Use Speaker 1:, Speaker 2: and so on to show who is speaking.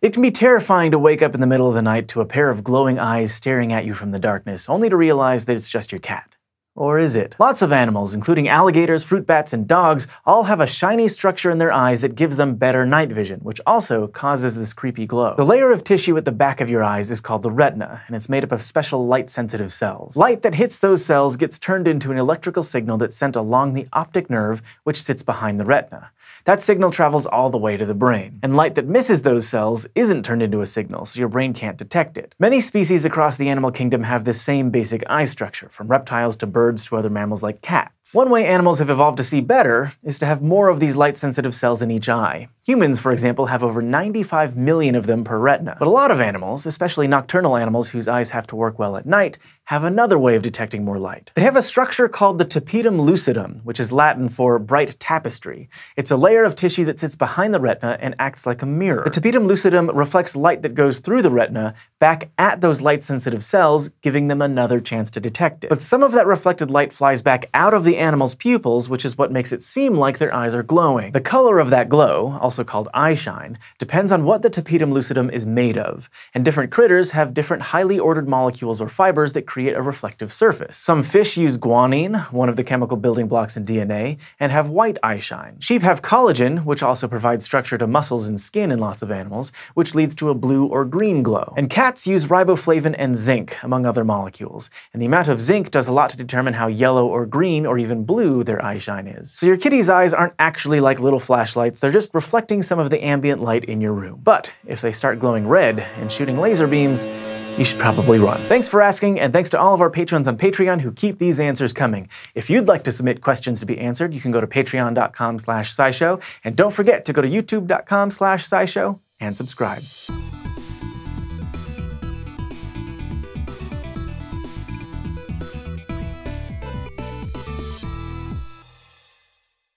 Speaker 1: It can be terrifying to wake up in the middle of the night to a pair of glowing eyes staring at you from the darkness, only to realize that it's just your cat. Or is it? Lots of animals, including alligators, fruit bats, and dogs, all have a shiny structure in their eyes that gives them better night vision, which also causes this creepy glow. The layer of tissue at the back of your eyes is called the retina, and it's made up of special light-sensitive cells. Light that hits those cells gets turned into an electrical signal that's sent along the optic nerve, which sits behind the retina. That signal travels all the way to the brain. And light that misses those cells isn't turned into a signal, so your brain can't detect it. Many species across the animal kingdom have this same basic eye structure, from reptiles to birds birds to other mammals like cats. One way animals have evolved to see better is to have more of these light-sensitive cells in each eye. Humans, for example, have over 95 million of them per retina. But a lot of animals, especially nocturnal animals whose eyes have to work well at night, have another way of detecting more light. They have a structure called the tapetum lucidum, which is Latin for bright tapestry. It's a layer of tissue that sits behind the retina and acts like a mirror. The tapetum lucidum reflects light that goes through the retina back at those light-sensitive cells, giving them another chance to detect it. But some of that reflected light flies back out of the animal's pupils, which is what makes it seem like their eyes are glowing. The color of that glow, also called eyeshine, depends on what the tapetum lucidum is made of, and different critters have different highly ordered molecules or fibers that create a reflective surface. Some fish use guanine, one of the chemical building blocks in DNA, and have white eyeshine. Sheep have collagen, which also provides structure to muscles and skin in lots of animals, which leads to a blue or green glow. And cats use riboflavin and zinc, among other molecules, and the amount of zinc does a lot to determine how yellow or green or even blue their eyeshine is. So your kitty's eyes aren't actually like little flashlights, they're just some of the ambient light in your room. But if they start glowing red and shooting laser beams, you should probably run. Thanks for asking, and thanks to all of our patrons on Patreon who keep these answers coming. If you'd like to submit questions to be answered, you can go to patreon.com slash scishow, and don't forget to go to youtube.com slash scishow and subscribe.